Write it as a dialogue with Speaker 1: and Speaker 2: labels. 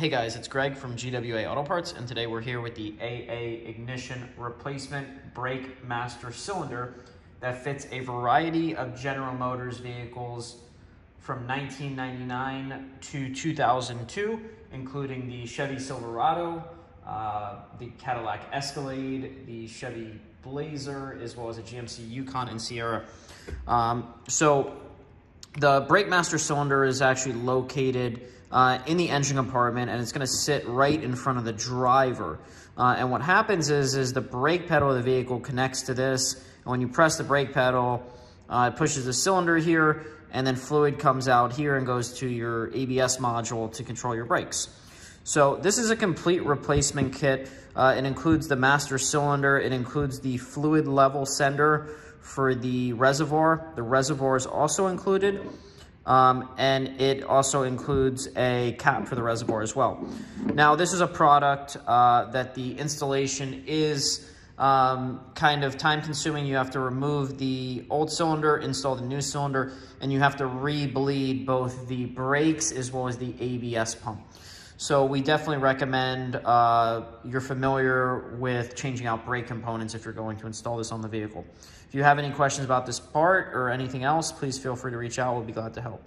Speaker 1: Hey guys, it's Greg from GWA Auto Parts, and today we're here with the AA Ignition Replacement Brake Master Cylinder that fits a variety of General Motors vehicles from 1999 to 2002, including the Chevy Silverado, uh, the Cadillac Escalade, the Chevy Blazer, as well as a GMC Yukon and Sierra. Um, so the brake master cylinder is actually located uh, in the engine compartment and it's going to sit right in front of the driver. Uh, and what happens is, is the brake pedal of the vehicle connects to this. And when you press the brake pedal, uh, it pushes the cylinder here and then fluid comes out here and goes to your ABS module to control your brakes. So this is a complete replacement kit. Uh, it includes the master cylinder. It includes the fluid level sender for the reservoir. The reservoir is also included. Um, and it also includes a cap for the reservoir as well. Now, this is a product uh, that the installation is um, kind of time consuming. You have to remove the old cylinder, install the new cylinder, and you have to re-bleed both the brakes as well as the ABS pump. So we definitely recommend uh, you're familiar with changing out brake components if you're going to install this on the vehicle. If you have any questions about this part or anything else, please feel free to reach out. We'll be glad to help.